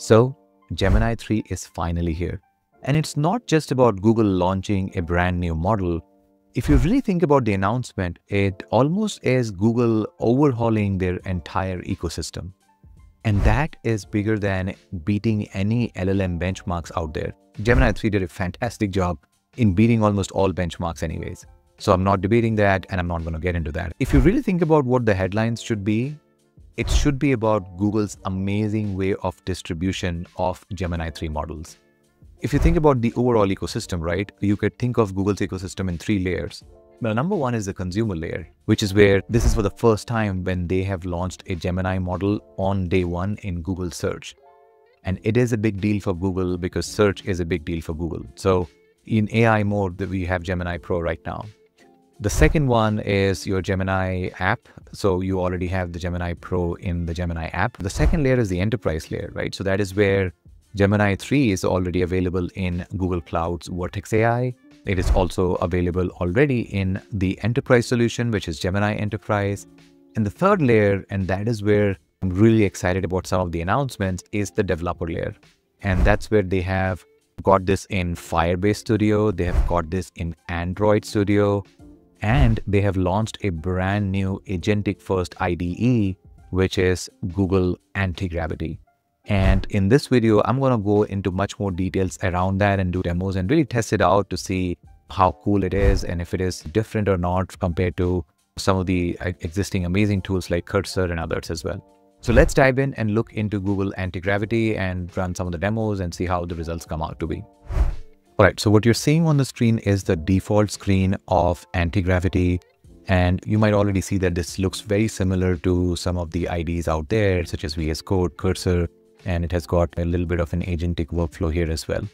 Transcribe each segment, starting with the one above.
So, Gemini 3 is finally here. And it's not just about Google launching a brand new model. If you really think about the announcement, it almost is Google overhauling their entire ecosystem. And that is bigger than beating any LLM benchmarks out there. Gemini 3 did a fantastic job in beating almost all benchmarks anyways. So I'm not debating that and I'm not going to get into that. If you really think about what the headlines should be, it should be about Google's amazing way of distribution of Gemini 3 models. If you think about the overall ecosystem, right, you could think of Google's ecosystem in three layers. Now, number one is the consumer layer, which is where this is for the first time when they have launched a Gemini model on day one in Google search. And it is a big deal for Google because search is a big deal for Google. So in AI mode, we have Gemini Pro right now. The second one is your Gemini app. So you already have the Gemini Pro in the Gemini app. The second layer is the enterprise layer, right? So that is where Gemini 3 is already available in Google Cloud's Vertex AI. It is also available already in the enterprise solution, which is Gemini Enterprise. And the third layer, and that is where I'm really excited about some of the announcements, is the developer layer. And that's where they have got this in Firebase Studio, they have got this in Android Studio, and they have launched a brand new agentic first IDE, which is Google Anti-Gravity. And in this video, I'm going to go into much more details around that and do demos and really test it out to see how cool it is and if it is different or not compared to some of the uh, existing amazing tools like Cursor and others as well. So let's dive in and look into Google Anti-Gravity and run some of the demos and see how the results come out to be. All right, so what you're seeing on the screen is the default screen of anti-gravity. And you might already see that this looks very similar to some of the IDs out there, such as VS Code, Cursor, and it has got a little bit of an agentic workflow here as well.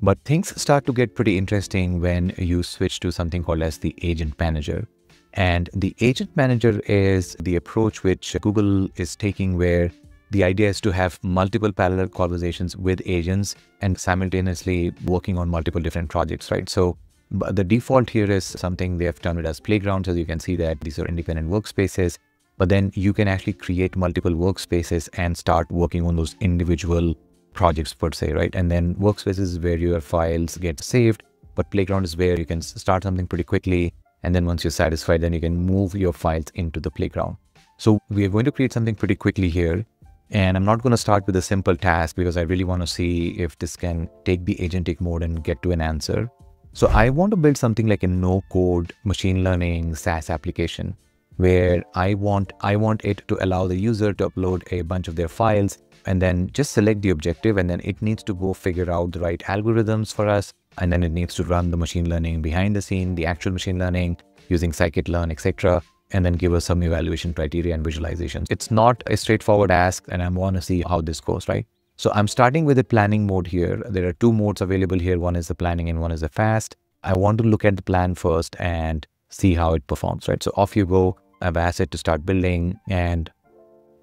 But things start to get pretty interesting when you switch to something called as the Agent Manager. And the Agent Manager is the approach which Google is taking where the idea is to have multiple parallel conversations with agents and simultaneously working on multiple different projects, right? So the default here is something they have termed it as playgrounds. As you can see that these are independent workspaces, but then you can actually create multiple workspaces and start working on those individual projects per se, right? And then workspaces is where your files get saved, but playground is where you can start something pretty quickly. And then once you're satisfied, then you can move your files into the playground. So we are going to create something pretty quickly here. And I'm not going to start with a simple task because I really want to see if this can take the agentic mode and get to an answer. So I want to build something like a no code machine learning SaaS application where I want I want it to allow the user to upload a bunch of their files and then just select the objective and then it needs to go figure out the right algorithms for us and then it needs to run the machine learning behind the scene, the actual machine learning using scikit-learn, etc and then give us some evaluation criteria and visualizations. It's not a straightforward ask and I want to see how this goes, right? So I'm starting with the planning mode here. There are two modes available here. One is the planning and one is the fast. I want to look at the plan first and see how it performs, right? So off you go. I've asked it to start building and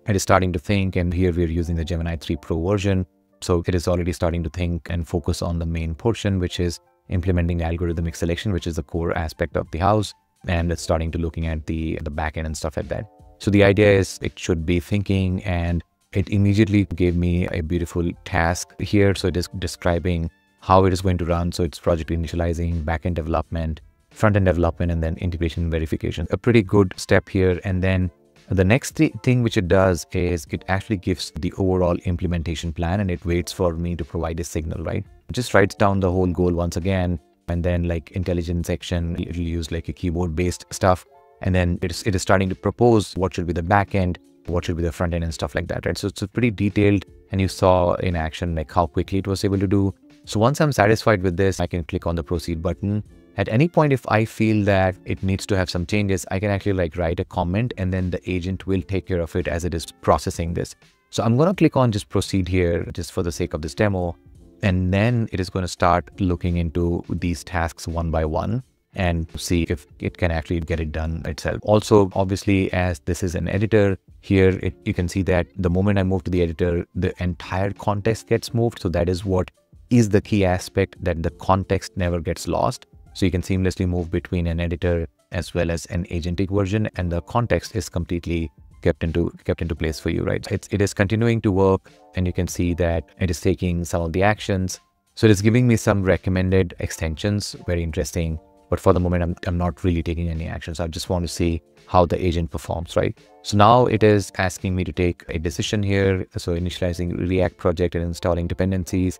it is starting to think. And here we're using the Gemini 3 Pro version. So it is already starting to think and focus on the main portion, which is implementing algorithmic selection, which is the core aspect of the house and it's starting to looking at the the backend and stuff like that. So the idea is it should be thinking and it immediately gave me a beautiful task here. So it is describing how it is going to run. So it's project initializing, backend development, front-end development, and then integration verification. A pretty good step here. And then the next th thing which it does is it actually gives the overall implementation plan and it waits for me to provide a signal, right? It just writes down the whole goal once again and then like intelligence section, it'll use like a keyboard based stuff. And then it is, it is starting to propose what should be the backend, what should be the front end and stuff like that, right? So it's pretty detailed and you saw in action like how quickly it was able to do. So once I'm satisfied with this, I can click on the proceed button. At any point, if I feel that it needs to have some changes, I can actually like write a comment and then the agent will take care of it as it is processing this. So I'm going to click on just proceed here just for the sake of this demo. And then it is going to start looking into these tasks one by one and see if it can actually get it done itself. Also, obviously, as this is an editor, here it, you can see that the moment I move to the editor, the entire context gets moved. So that is what is the key aspect that the context never gets lost. So you can seamlessly move between an editor as well as an agentic version and the context is completely kept into kept into place for you, right? It's it is continuing to work, and you can see that it is taking some of the actions. So it is giving me some recommended extensions, very interesting. But for the moment, I'm, I'm not really taking any actions. I just want to see how the agent performs, right? So now it is asking me to take a decision here. So initializing React project and installing dependencies.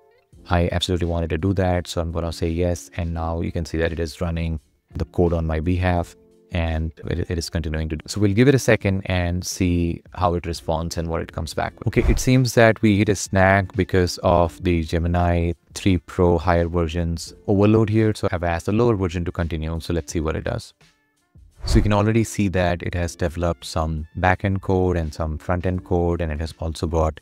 I absolutely wanted to do that. So I'm going to say yes. And now you can see that it is running the code on my behalf and it, is continuing to do. So we'll give it a second and see how it responds and what it comes back with. Okay, it seems that we hit a snag because of the Gemini 3 Pro higher versions overload here. So I've asked the lower version to continue. So let's see what it does. So you can already see that it has developed some backend code and some front-end code, and it has also brought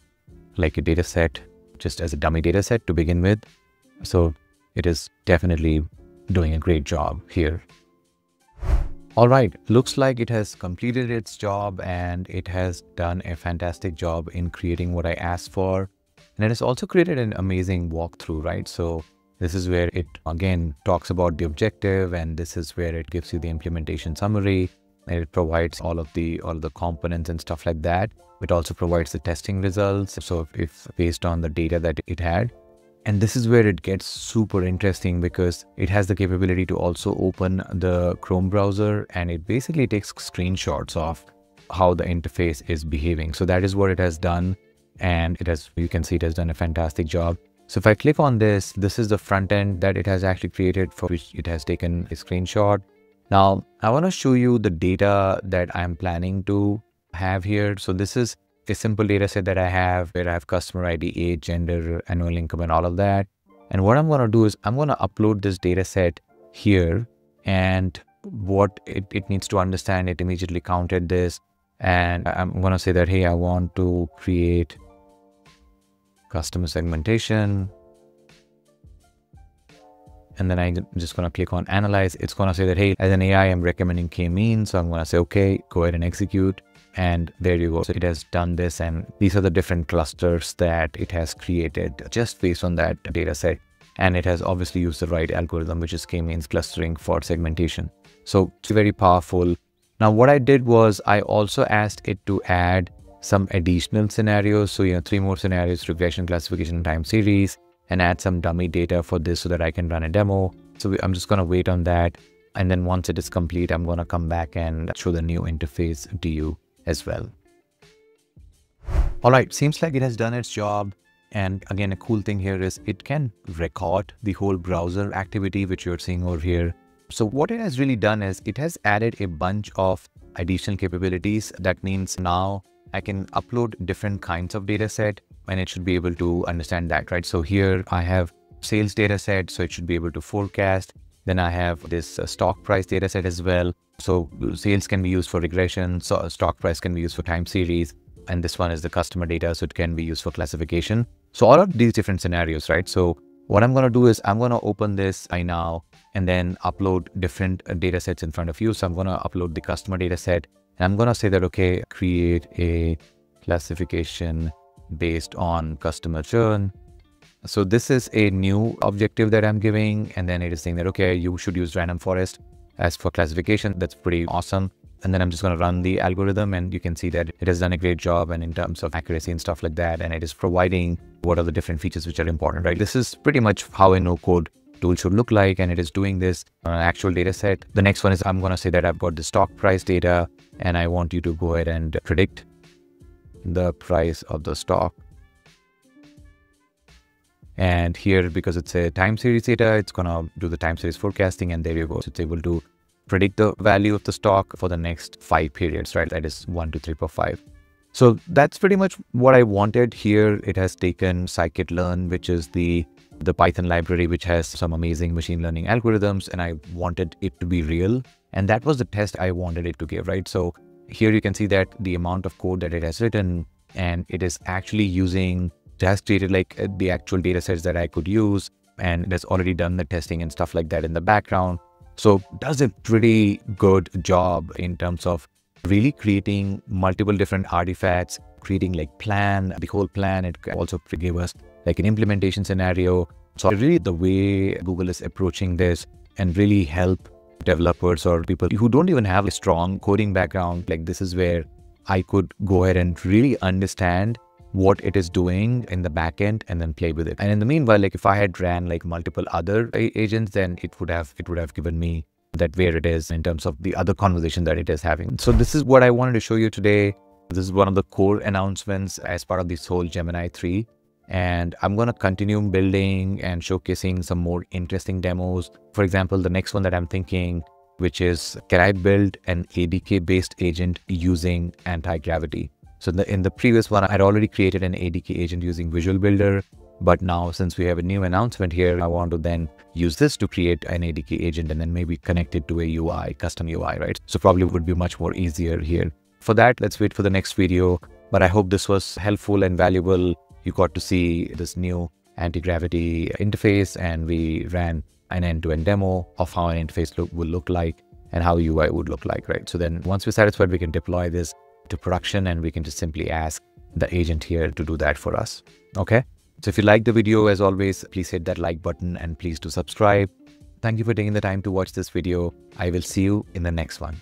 like a data set just as a dummy data set to begin with. So it is definitely doing a great job here. All right, looks like it has completed its job and it has done a fantastic job in creating what I asked for. And it has also created an amazing walkthrough, right? So this is where it again talks about the objective and this is where it gives you the implementation summary and it provides all of the all of the components and stuff like that. It also provides the testing results. So if, if based on the data that it had, and this is where it gets super interesting because it has the capability to also open the Chrome browser and it basically takes screenshots of how the interface is behaving. So that is what it has done. And it has, you can see it has done a fantastic job. So if I click on this, this is the front end that it has actually created for which it has taken a screenshot. Now I want to show you the data that I'm planning to have here. So this is a simple data set that I have where I have customer ID, age, gender, annual income, and all of that. And what I'm going to do is I'm going to upload this data set here and what it, it needs to understand, it immediately counted this. And I'm going to say that, hey, I want to create customer segmentation. And then I'm just going to click on analyze. It's going to say that, hey, as an AI, I'm recommending K-means. So I'm going to say, okay, go ahead and execute and there you go. So it has done this and these are the different clusters that it has created just based on that data set. And it has obviously used the right algorithm, which is k-means clustering for segmentation. So it's very powerful. Now, what I did was I also asked it to add some additional scenarios. So, you know, three more scenarios, regression, classification, time series, and add some dummy data for this so that I can run a demo. So I'm just going to wait on that. And then once it is complete, I'm going to come back and show the new interface to you as well. All right, seems like it has done its job. And again, a cool thing here is it can record the whole browser activity, which you're seeing over here. So what it has really done is it has added a bunch of additional capabilities. That means now I can upload different kinds of data set and it should be able to understand that, right? So here I have sales data set, so it should be able to forecast. Then I have this uh, stock price data set as well. So sales can be used for regression, so stock price can be used for time series, and this one is the customer data, so it can be used for classification. So all of these different scenarios, right? So what I'm going to do is I'm going to open this I now and then upload different uh, data sets in front of you. So I'm going to upload the customer data set and I'm going to say that, okay, create a classification based on customer churn. So this is a new objective that I'm giving. And then it is saying that, okay, you should use random forest as for classification, that's pretty awesome. And then I'm just going to run the algorithm and you can see that it has done a great job and in terms of accuracy and stuff like that. And it is providing what are the different features which are important, right? This is pretty much how a no code tool should look like. And it is doing this on an actual data set. The next one is I'm going to say that I've got the stock price data and I want you to go ahead and predict the price of the stock and here, because it's a time series data, it's going to do the time series forecasting. And there you go. So it's able to predict the value of the stock for the next five periods, right? That is one, two, three, four, five. So that's pretty much what I wanted here. It has taken scikit-learn, which is the the Python library, which has some amazing machine learning algorithms, and I wanted it to be real. And that was the test I wanted it to give, right? So here you can see that the amount of code that it has written, and it is actually using it has created like uh, the actual data sets that I could use and it has already done the testing and stuff like that in the background. So does a pretty good job in terms of really creating multiple different artifacts, creating like plan, the whole plan. It also gave us like an implementation scenario. So really the way Google is approaching this and really help developers or people who don't even have a strong coding background, like this is where I could go ahead and really understand what it is doing in the backend and then play with it. And in the meanwhile, like if I had ran like multiple other agents, then it would have it would have given me that where it is in terms of the other conversation that it is having. So this is what I wanted to show you today. This is one of the core announcements as part of this whole Gemini 3. And I'm going to continue building and showcasing some more interesting demos. For example, the next one that I'm thinking, which is can I build an ADK based agent using anti-gravity? So in the, in the previous one, I'd already created an ADK agent using Visual Builder. But now since we have a new announcement here, I want to then use this to create an ADK agent and then maybe connect it to a UI, custom UI, right? So probably would be much more easier here. For that, let's wait for the next video. But I hope this was helpful and valuable. You got to see this new anti-gravity interface and we ran an end-to-end -end demo of how an interface look, will look like and how UI would look like, right? So then once we're satisfied, we can deploy this to production and we can just simply ask the agent here to do that for us. Okay. So if you like the video, as always, please hit that like button and please do subscribe. Thank you for taking the time to watch this video. I will see you in the next one.